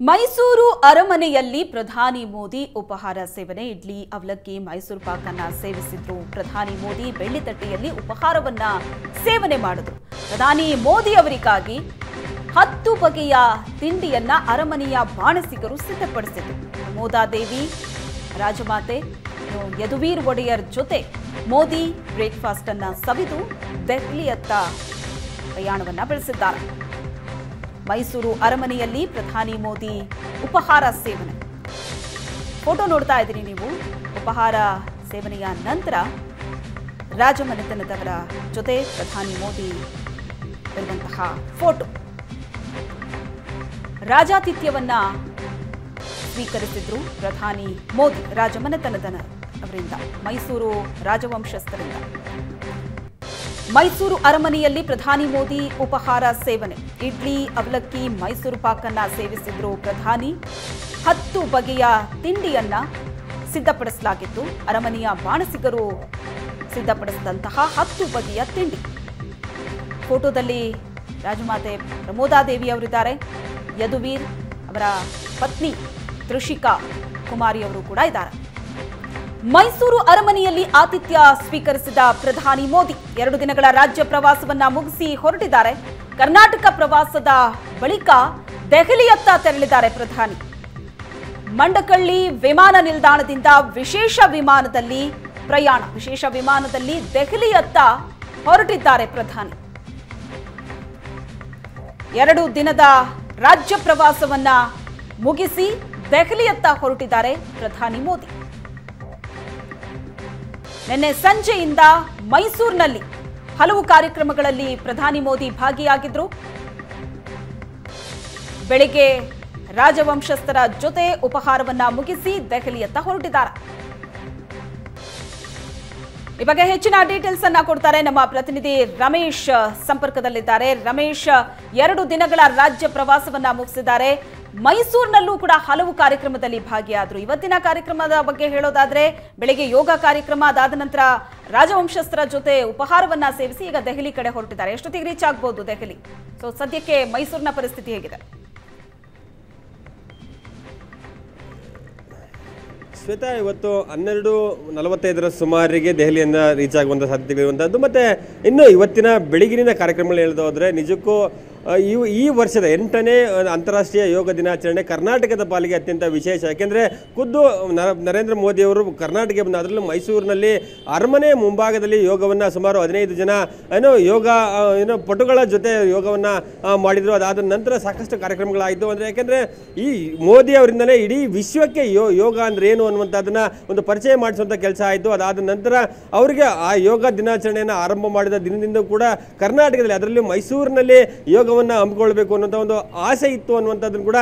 ಮೈಸೂರು ಅರಮನೆಯಲ್ಲಿ ಪ್ರಧಾನಿ ಮೋದಿ ಉಪಹಾರ ಸೇವನೆ. ಇಡ್ಲಿ ಅವಲಕ್ಕಿ ಮೈಸೂರು ಪಾಕನ್ನ ಸೇವಿಸಿದ್ರು. ಪ್ರಧಾನಿ ಮೋದಿ ಬೆಳ್ಳಿ ತಟ್ಟೆಯಲ್ಲಿ ಉಪಹಾರವನ್ನ ಸೇವನೆ ಮಾಡಿದ್ರು. ಪ್ರಧಾನಿ ಮೋದಿ ಅವರಿಗಾಗಿ ಹತ್ತು ಬಗೆಯ ತಿಂಡಿಯನ್ನ ಅರಮನೆಯ ಬಾಣಸಿಗರು ಸಿದ್ಧಪಡಿಸಿದ್ರು. ಮೋದಾದೇವಿ ರಾಜಮಾತೆ ಯದುವೀರ್ ಒಡೆಯರ್ ಜೊತೆ ಮೋದಿ ಬ್ರೇಕ್ಫಾಸ್ಟ್ ಅನ್ನ ಸವಿದು ದೆಹಲಿಯತ್ತ ಪ್ರಯಾಣವನ್ನ ಬೆಳೆಸಿದ್ದಾರೆ. ಮೈಸೂರು ಅರಮನೆಯಲ್ಲಿ ಪ್ರಧಾನಿ ಮೋದಿ ಉಪಹಾರ ಸೇವನೆ. ಫೋಟೋ ನೋಡ್ತಾ ಇದ್ದೀರಿ ನೀವು. ಉಪಹಾರ ಸೇವನೆಯ ನಂತರ ರಾಜಮನೆತನದವರ ಜೊತೆ ಪ್ರಧಾನಿ ಮೋದಿ ಇರುವಂತಹ ಫೋಟೋ. ರಾಜಾತಿಥ್ಯವನ್ನ ಸ್ವೀಕರಿಸಿದ್ರು ಪ್ರಧಾನಿ ಮೋದಿ ರಾಜಮನೆತನದ ಅವರಿಂದ ಮೈಸೂರು ರಾಜವಂಶಸ್ಥರಿಂದ. ಮೈಸೂರು ಅರಮನೆಯಲ್ಲಿ ಪ್ರಧಾನಿ ಮೋದಿ ಉಪಹಾರ ಸೇವನೆ. ಇಡ್ಲಿ, ಅವಲಕ್ಕಿ, ಮೈಸೂರು ಪಾಕನ್ನ ಸೇವಿಸಿದ್ರು ಪ್ರಧಾನಿ. ಹತ್ತು ಬಗೆಯ ತಿಂಡಿಯನ್ನ ಸಿದ್ಧಪಡಿಸಲಾಗಿತ್ತು. ಅರಮನೆಯ ಬಾಣಸಿಗರು ಸಿದ್ಧಪಡಿಸಿದಂತಹ ಹತ್ತು ಬಗೆಯ ತಿಂಡಿ. ಫೋಟೋದಲ್ಲಿ ರಾಜಮಾತೆ ಪ್ರಮೋದಾದೇವಿ ಅವರಿದ್ದಾರೆ. ಯದುವೀರ್ ಅವರ ಪತ್ನಿ ತ್ರಿಷಿಕಾ ಕುಮಾರಿಯವರು ಕೂಡ ಇದ್ದಾರೆ. ಮೈಸೂರು ಅರಮನೆಯಲ್ಲಿ ಆತಿಥ್ಯ ಸ್ವೀಕರಿಸಿದ ಪ್ರಧಾನಿ ಮೋದಿ. ಎರಡು ದಿನಗಳ ರಾಜ್ಯ ಪ್ರವಾಸವನ್ನ ಮುಗಿಸಿ ಹೊರಟಿದ್ದಾರೆ. ಕರ್ನಾಟಕ ಪ್ರವಾಸದ ಬಳಿಕ ದೆಹಲಿಯತ್ತ ತೆರಳಿದ್ದಾರೆ ಪ್ರಧಾನಿ. ಮಂಡಕಳ್ಳಿ ವಿಮಾನ ನಿಲ್ದಾಣದಿಂದ ವಿಶೇಷ ವಿಮಾನದಲ್ಲಿ ಪ್ರಯಾಣ, ವಿಶೇಷ ವಿಮಾನದಲ್ಲಿ ದೆಹಲಿಯತ್ತ ಹೊರಟಿದ್ದಾರೆ ಪ್ರಧಾನಿ. ಎರಡು ದಿನದ ರಾಜ್ಯ ಪ್ರವಾಸವನ್ನ ಮುಗಿಸಿ ದೆಹಲಿಯತ್ತ ಹೊರಟಿದ್ದಾರೆ ಪ್ರಧಾನಿ ಮೋದಿ. ನಿನ್ನೆ ಸಂಜೆಯಿಂದ ಮೈಸೂರಿನಲ್ಲಿ ಹಲವು ಕಾರ್ಯಕ್ರಮಗಳಲ್ಲಿ ಪ್ರಧಾನಿ ಮೋದಿ ಭಾಗಿಯಾಗಿದ್ರು. ಬೆಳಿಗ್ಗೆ ರಾಜವಂಶಸ್ಥರ ಜೊತೆ ಉಪಹಾರವನ್ನ ಮುಗಿಸಿ ದೆಹಲಿಯತ್ತ ಹೊರಟಿದ್ದಾರೆ. ಈ ಬಗ್ಗೆ ಹೆಚ್ಚಿನ ಡೀಟೇಲ್ಸ್ ಅನ್ನ ಕೊಡ್ತಾರೆ ನಮ್ಮ ಪ್ರತಿನಿಧಿ ರಮೇಶ್ ಸಂಪರ್ಕದಲ್ಲಿದ್ದಾರೆ. ರಮೇಶ್ ಎರಡು ದಿನಗಳ ರಾಜ್ಯ ಪ್ರವಾಸವನ್ನ ಮುಗಿಸಿದ್ದಾರೆ. ಮೈಸೂರಿನಲ್ಲೂ ಕೂಡ ಹಲವು ಕಾರ್ಯಕ್ರಮದಲ್ಲಿ ಭಾಗಿಯಾದ್ರು. ಇವತ್ತಿನ ಕಾರ್ಯಕ್ರಮದ ಬಗ್ಗೆ ಹೇಳೋದಾದ್ರೆ, ಬೆಳಿಗ್ಗೆ ಯೋಗ ಕಾರ್ಯಕ್ರಮ, ಅದಾದ ನಂತರ ರಾಜವಂಶಸ್ಥರ ಜೊತೆ ಉಪಹಾರವನ್ನ ಸೇವಿಸಿ ಈಗ ದೆಹಲಿ ಕಡೆ ಹೊರಟಿದ್ದಾರೆ. ಎಷ್ಟೊತ್ತಿಗೆ ರೀಚ್ ಆಗ್ಬೋದು ದೆಹಲಿ? ಸೊ ಸದ್ಯಕ್ಕೆ ಮೈಸೂರಿನ ಪರಿಸ್ಥಿತಿ ಹೇಗಿದೆ? ಶ್ವೇತಾ, ಇವತ್ತು ಹನ್ನೆರಡು ನಲವತ್ತೈದರ ಸುಮಾರಿಗೆ ದೆಹಲಿಯಿಂದ ರೀಚ್ ಆಗುವಂಥ ಸಾಧ್ಯತೆಗಳಿರುವಂಥದ್ದು ಮತ್ತು ಇನ್ನು ಇವತ್ತಿನ ಬೆಳಗಿನಿಂದ ಕಾರ್ಯಕ್ರಮಗಳು ಹೇಳೋದಾದ್ರೆ ನಿಜಕ್ಕೂ ಆ, ಈ ವರ್ಷದ ಎಂಟನೇ ಅಂತಾರಾಷ್ಟ್ರೀಯ ಯೋಗ ದಿನಾಚರಣೆ ಕರ್ನಾಟಕದ ಪಾಲಿಗೆ ಅತ್ಯಂತ ವಿಶೇಷ. ಯಾಕೆಂದರೆ ಖುದ್ದು ನರ- ನರೇಂದ್ರ ಮೋದಿಯವರು ಕರ್ನಾಟಕ ಬಂದ ಅದರಲ್ಲೂ ಮೈಸೂರಿನಲ್ಲಿ ಅರಮನೆ ಮುಂಭಾಗದಲ್ಲಿ ಯೋಗವನ್ನು ಸುಮಾರು ಹದಿನೈದು ಜನ ಏನೋ ಯೋಗ ಏನೋ ಪಟುಗಳ ಜೊತೆ ಯೋಗವನ್ನು ಮಾಡಿದರು. ಅದಾದ ನಂತರ ಸಾಕಷ್ಟು ಕಾರ್ಯಕ್ರಮಗಳಾಯಿತು. ಅಂದರೆ ಯಾಕೆಂದರೆ ಈ ಮೋದಿ ಅವರಿಂದಲೇ ಇಡೀ ವಿಶ್ವಕ್ಕೆ ಯೋ ಯೋಗ ಅಂದರೆ ಏನು ಅನ್ನುವಂಥದ್ದನ್ನು ಒಂದು ಪರಿಚಯ ಮಾಡಿಸುವಂಥ ಕೆಲಸ ಆಯಿತು. ಅದಾದ ನಂತರ ಅವರಿಗೆ ಆ ಯೋಗ ದಿನಾಚರಣೆಯನ್ನು ಆರಂಭ ಮಾಡಿದ ದಿನದಿಂದ ಕೂಡ ಕರ್ನಾಟಕದಲ್ಲಿ ಅದರಲ್ಲಿ ಮೈಸೂರಿನಲ್ಲಿ ಯೋಗವನ್ನು ಹಮ್ಮಿಕೊಳ್ಬೇಕು ಅನ್ನೋಂಥ ಒಂದು ಆಸೆ ಇತ್ತು ಅನ್ನುವಂಥದ್ದನ್ನು ಕೂಡ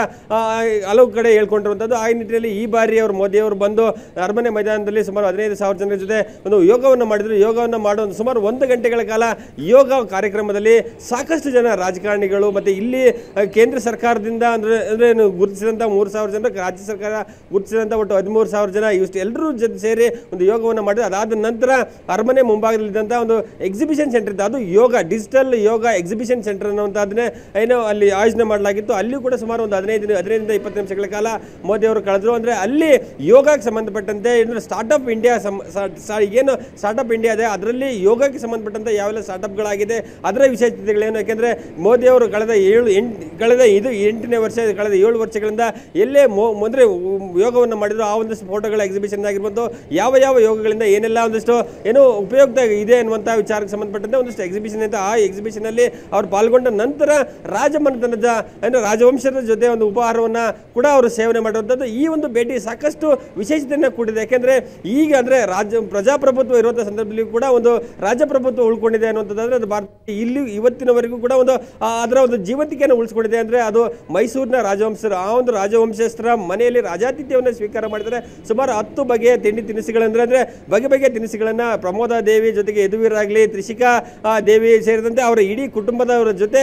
ಹಲವು ಕಡೆ ಹೇಳ್ಕೊಂಡಿರುವಂಥದ್ದು. ಆ ನಿಟ್ಟಿನಲ್ಲಿ ಈ ಬಾರಿ ಅವರು ಮೋದಿ ಅವರು ಬಂದು ಅರಮನೆ ಮೈದಾನದಲ್ಲಿ ಸುಮಾರು ಹದಿನೈದು ಸಾವಿರ ಜನರ ಜೊತೆ ಒಂದು ಯೋಗವನ್ನು ಮಾಡಿದರು. ಯೋಗವನ್ನು ಮಾಡೋ ಸುಮಾರು ಒಂದು ಗಂಟೆಗಳ ಕಾಲ ಯೋಗ ಕಾರ್ಯಕ್ರಮದಲ್ಲಿ ಸಾಕಷ್ಟು ಜನ ರಾಜಕಾರಣಿಗಳು ಮತ್ತು ಇಲ್ಲಿ ಕೇಂದ್ರ ಸರ್ಕಾರದಿಂದ ಅಂದರೆ ಅಂದರೆ ಗುರುತಿಸಿದಂಥ ಮೂರು ಸಾವಿರ ಜನ, ರಾಜ್ಯ ಸರ್ಕಾರ ಗುರುತಿಸಿದಂಥ ಒಟ್ಟು ಹದಿಮೂರು ಸಾವಿರ ಜನ ಇವಷ್ಟು ಎಲ್ಲರೂ ಜೊತೆ ಸೇರಿ ಒಂದು ಯೋಗವನ್ನು ಮಾಡಿದ್ರು. ಅದಾದ ನಂತರ ಅರಮನೆ ಮುಂಭಾಗದಲ್ಲಿದ್ದಂಥ ಒಂದು ಎಕ್ಸಿಬಿಷನ್ ಸೆಂಟರ್ ಇತ್ತು. ಅದು ಯೋಗ ಡಿಜಿಟಲ್ ಯೋಗ ಎಕ್ಸಿಬಿಷನ್ ಸೆಂಟರ್ ಅನ್ನುವಂಥದ್ದನ್ನೇ ಏನೋ ಅಲ್ಲಿ ಆಯೋಜನೆ ಮಾಡಲಾಗಿತ್ತು. ಅಲ್ಲಿ ಕೂಡ ಸುಮಾರು ಒಂದು ಹದಿನೈದು ಹದಿನೈದರಿಂದ ಇಪ್ಪತ್ತು ನಿಮಿಷಗಳ ಕಾಲ ಮೋದಿ ಅವರು ಕಳೆದ್ರು. ಅಂದರೆ ಅಲ್ಲಿ ಯೋಗಕ್ಕೆ ಸಂಬಂಧಪಟ್ಟಂತೆ, ಏನಂದರೆ ಸ್ಟಾರ್ಟಪ್ ಇಂಡಿಯಾ ಸಂ ಏನು ಸ್ಟಾರ್ಟಪ್ ಇಂಡಿಯಾ ಇದೆ. ಅದರಲ್ಲಿ ಯೋಗಕ್ಕೆ ಸಂಬಂಧಪಟ್ಟಂತೆ ಯಾವೆಲ್ಲ ಸ್ಟಾರ್ಟಪ್ಗಳಾಗಿದೆ ಅದರ ವಿಶೇಷತೆಗಳೇನು? ಯಾಕೆಂದರೆ ಮೋದಿ ಅವರು ಕಳೆದ ಏಳು, ಎಂಟು, ಕಳೆದ ಇದು ಎಂಟನೇ ವರ್ಷ, ಕಳೆದ ಏಳು ವರ್ಷಗಳಿಂದ ಎಲ್ಲೇ ಮೋ ಅಂದರೆ ಯೋಗವನ್ನು ಮಾಡಿದ್ರು. ಆ ಒಂದಷ್ಟು ಫೋಟೋಗಳ ಎಕ್ಸಿಬಿಷನ್ ಆಗಿರ್ಬೋದು, ಯಾವ ಯಾವ ಯೋಗಗಳಿಂದ ಏನೆಲ್ಲ ಒಂದಷ್ಟು ಏನು ಉಪಯುಕ್ತ ಇದೆ ಅನ್ನುವಂಥ ವಿಚಾರಕ್ಕೆ ಸಂಬಂಧಪಟ್ಟಂತೆ ಒಂದಷ್ಟು ಎಕ್ಸಿಬಿಷನ್ ಅಂತ ಆ ಎಕ್ಸಿಬಿಷನಲ್ಲಿ ಅವರು ಪಾಲ್ಗೊಂಡ ನಂತರ ರಾಜಮನೆತನದ, ಏನು, ರಾಜವಂಶದ ಜೊತೆ ಒಂದು ಉಪಹಾರವನ್ನು ಕೂಡ ಅವರು ಸೇವನೆ ಮಾಡುವಂಥದ್ದು ಈ ಒಂದು ಭೇಟಿ ಸಾಕಷ್ಟು ವಿಶೇಷತೆಯನ್ನು ಕೂಡಿದೆ ಯಾಕೆಂದರೆ ಈಗ ಅಂದರೆ ರಾಜ್ಯ ಪ್ರಜಾಪ್ರಭುತ್ವ ಇರುವಂಥ ಸಂದರ್ಭದಲ್ಲಿ ಕೂಡ ಒಂದು ರಾಜಪ್ರಭುತ್ವ ಉಳ್ಕೊಂಡಿದೆ ಅನ್ನುವಂಥದ್ದಾದರೆ ಅದು ಭಾರತ ಇಲ್ಲಿ ಇವತ್ತಿನವರೆಗೂ ಕೂಡ ಒಂದು ಅದರ ಒಂದು ಜೀವಂತಿಕೆಯನ್ನು ಉಳಿಸ್ಕೊಂಡಿದೆ. ಅಂದರೆ ಅದು ಮೈಸೂರಿನ ರಾಜವಂಶರು ಆ ಒಂದು ರಾಜವಂಶಸ್ಥರ ಮನೆಯಲ್ಲಿ ರಾಜಾತಿಥ್ಯವನ್ನು ಸ್ವೀಕಾರ ಮಾಡಿದರೆ ಸುಮಾರು ಹತ್ತು ಬಗೆಯ ತಿಂಡಿ ತಿನಿಸುಗಳಂದರೆ ಅಂದರೆ ಬಗೆ ಬಗೆಯ ತಿನಿಸುಗಳನ್ನು ಪ್ರಮೋದ ದೇವಿ ಜೊತೆಗೆ ಯದುವೀರಾಗಲಿ ತ್ರಿಷಿಕಾ ದೇವಿ ಸೇರಿದಂತೆ ಅವರ ಇಡೀ ಕುಟುಂಬದವರ ಜೊತೆ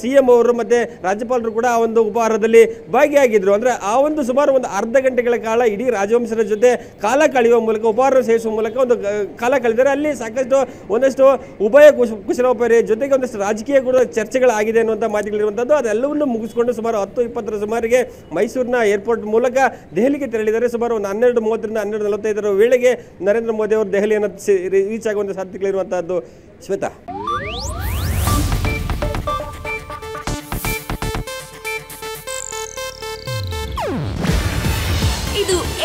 ಸಿ ಎಂ ಅವರು ಮತ್ತು ರಾಜ್ಯಪಾಲರು ಕೂಡ ಆ ಒಂದು ಉಪಹಾರದಲ್ಲಿ ಭಾಗಿಯಾಗಿದ್ರು. ಅಂದ್ರೆ ಆ ಒಂದು ಸುಮಾರು ಒಂದು ಅರ್ಧ ಗಂಟೆಗಳ ಕಾಲ ಇಡೀ ರಾಜವಂಶರ ಜೊತೆ ಕಾಲ ಕಳೆಯುವ ಮೂಲಕ, ಉಪಹಾರ ಸೇವಿಸುವ ಮೂಲಕ ಒಂದು ಕಾಲ ಕಳೆದರೆ ಅಲ್ಲಿ ಸಾಕಷ್ಟು ಒಂದಷ್ಟು ಉಭಯ ಕುಶ, ಕುಶಲೋಪರಿ ಜೊತೆಗೆ ಒಂದಷ್ಟು ರಾಜಕೀಯ ಕೂಡ ಚರ್ಚೆಗಳಾಗಿದೆ ಅನ್ನುವಂಥ ಮಾತುಗಳಿರುವಂಥದ್ದು. ಅದೆಲ್ಲವನ್ನು ಮುಗಿಸ್ಕೊಂಡು ಸುಮಾರು ಹತ್ತು, ಇಪ್ಪತ್ತರ ಸುಮಾರಿಗೆ ಮೈಸೂರಿನ ಏರ್ಪೋರ್ಟ್ ಮೂಲಕ ದೆಹಲಿಗೆ ತೆರಳಿದರೆ ಸುಮಾರು ಒಂದು ಹನ್ನೆರಡು, ಮೂವತ್ತರಿಂದ ಹನ್ನೆರಡು ನಲವತ್ತೈದರ ವೇಳೆಗೆ ನರೇಂದ್ರ ಮೋದಿ ಅವರು ದೆಹಲಿಯನ್ನು ರೀಚ್ ಆಗುವಂಥ ಸಾಧ್ಯತೆಗಳಿರುವಂತಹದ್ದು ಶ್ವೇತಾ.